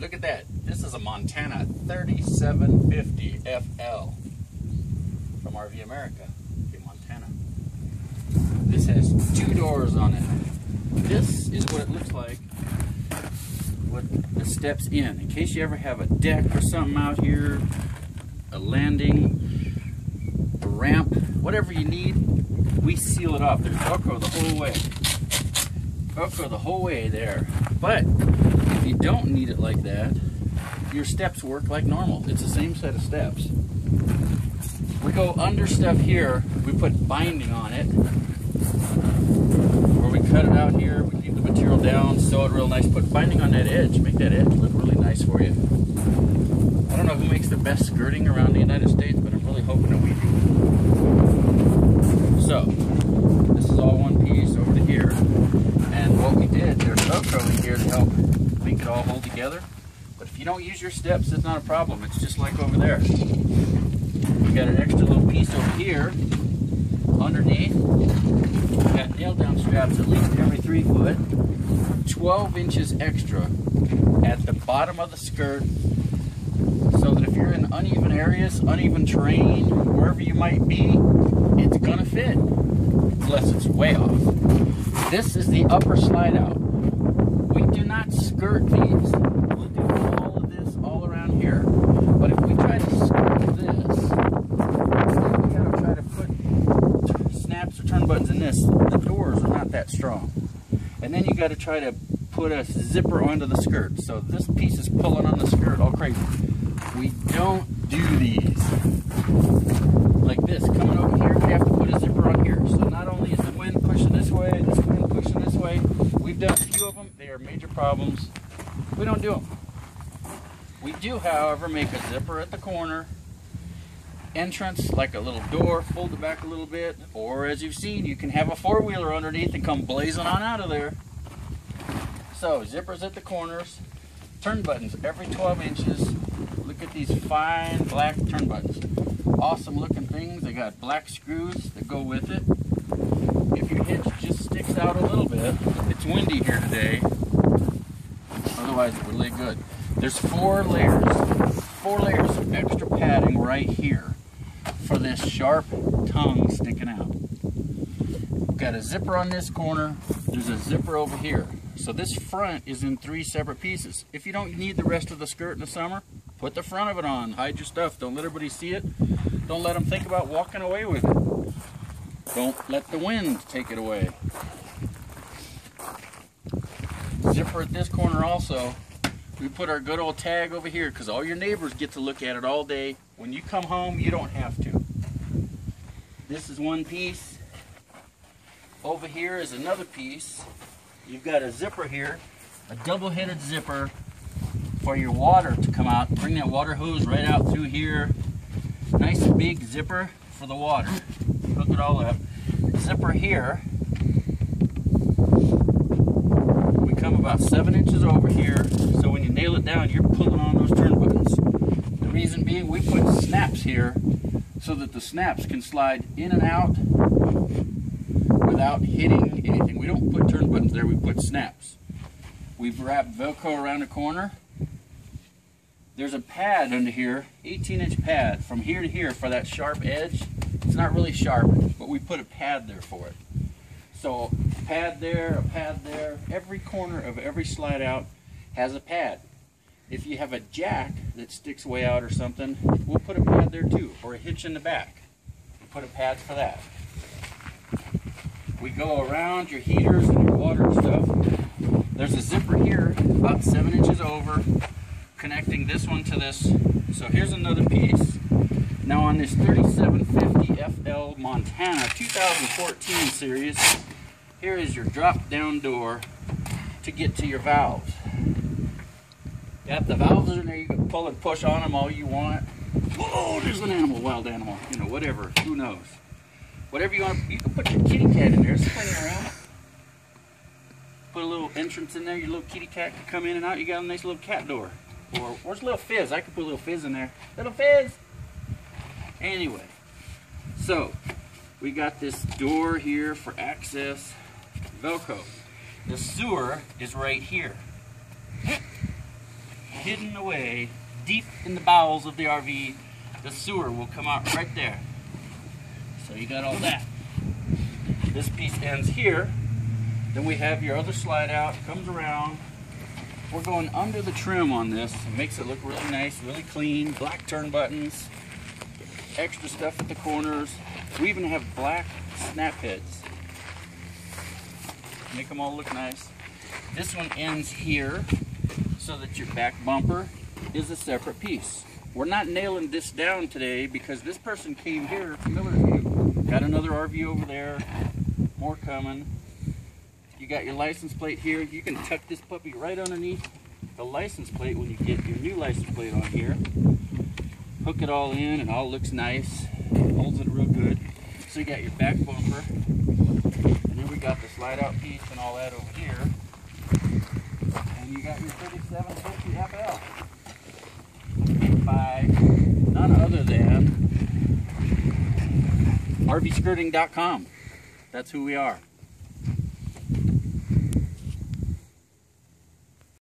look at that. This is a Montana 3750 FL from RV America in Montana. This has two doors on it. This is what it looks like with the steps in. In case you ever have a deck or something out here, a landing, a ramp, whatever you need, we seal it off. There's Velcro the whole way. Velcro the whole way there. But you don't need it like that, your steps work like normal. It's the same set of steps. We go under stuff here, we put binding on it. Or we cut it out here, we leave the material down, sew it real nice, put binding on that edge, make that edge look really nice for you. I don't know who makes the best skirting around the United States, but I'm really hoping that we do. So, this is all one piece over to here. And what we did, there's Velcro in here to help make it all hold together. But if you don't use your steps, it's not a problem. It's just like over there. We got an extra little piece over here underneath. We got nail down straps at least every three foot. 12 inches extra at the bottom of the skirt so that if you're in uneven areas, uneven terrain, wherever you might be, it's gonna fit, unless it's way off. This is the upper slide out. Do not skirt these. We'll do all of this all around here. But if we try to skirt this, we gotta try to put snaps or turn buttons in this. The doors are not that strong. And then you gotta try to put a zipper onto the skirt. So this piece is pulling on the skirt all crazy. We don't do these like this. Coming over here, we have to put a zipper on here. So not only is the wind pushing this way, this wind pushing this way, we've done a few of them. They are major problems. We don't do them. We do, however, make a zipper at the corner, entrance, like a little door, fold it back a little bit, or as you've seen, you can have a four-wheeler underneath and come blazing on out of there. So, zippers at the corners, turn buttons every 12 inches. Look at these fine black turn buttons. Awesome looking things. They got black screws that go with it. If your hitch just out a little bit, it's windy here today. Otherwise, it would lay good. There's four layers, four layers of extra padding right here for this sharp tongue sticking out. We've got a zipper on this corner. There's a zipper over here. So this front is in three separate pieces. If you don't need the rest of the skirt in the summer, put the front of it on. Hide your stuff. Don't let everybody see it. Don't let them think about walking away with it. Don't let the wind take it away. Zipper at this corner also. We put our good old tag over here because all your neighbors get to look at it all day. When you come home, you don't have to. This is one piece. Over here is another piece. You've got a zipper here, a double-headed zipper for your water to come out. Bring that water hose right out through here. Nice big zipper for the water. Hook it all up. Zipper here. Come about seven inches over here, so when you nail it down, you're pulling on those turn buttons. The reason being, we put snaps here so that the snaps can slide in and out without hitting anything. We don't put turn buttons there, we put snaps. We've wrapped Velcro around the corner. There's a pad under here, 18 inch pad from here to here for that sharp edge. It's not really sharp, but we put a pad there for it. So a pad there, a pad there. Every corner of every slide out has a pad. If you have a jack that sticks way out or something, we'll put a pad there too, or a hitch in the back. We'll put a pad for that. We go around your heaters and your water and stuff. There's a zipper here, about seven inches over, connecting this one to this. So here's another piece. Now on this 3750 FL Montana 2014 series, here is your drop down door to get to your valves. Got the valves in there, you can pull and push on them all you want. Whoa, there's an animal, wild animal, you know, whatever, who knows. Whatever you want, you can put your kitty cat in there, swing around. Put a little entrance in there, your little kitty cat can come in and out, you got a nice little cat door. Or, where's little Fizz? I could put a little Fizz in there. Little Fizz! Anyway, so, we got this door here for access, Velcro. The sewer is right here. hidden away deep in the bowels of the RV. The sewer will come out right there. So you got all that. This piece ends here. Then we have your other slide out, comes around. We're going under the trim on this. It makes it look really nice, really clean. Black turn buttons, extra stuff at the corners. We even have black snap heads. Make them all look nice. This one ends here so that your back bumper is a separate piece. We're not nailing this down today because this person came here to Millersview. Got another RV over there, more coming. You got your license plate here. You can tuck this puppy right underneath the license plate when you get your new license plate on here. Hook it all in, and all looks nice. Holds it real good. So you got your back bumper, and then we got the slide out piece and all that over here. And you got your 3750 FL by none other than RVskirting.com. That's who we are.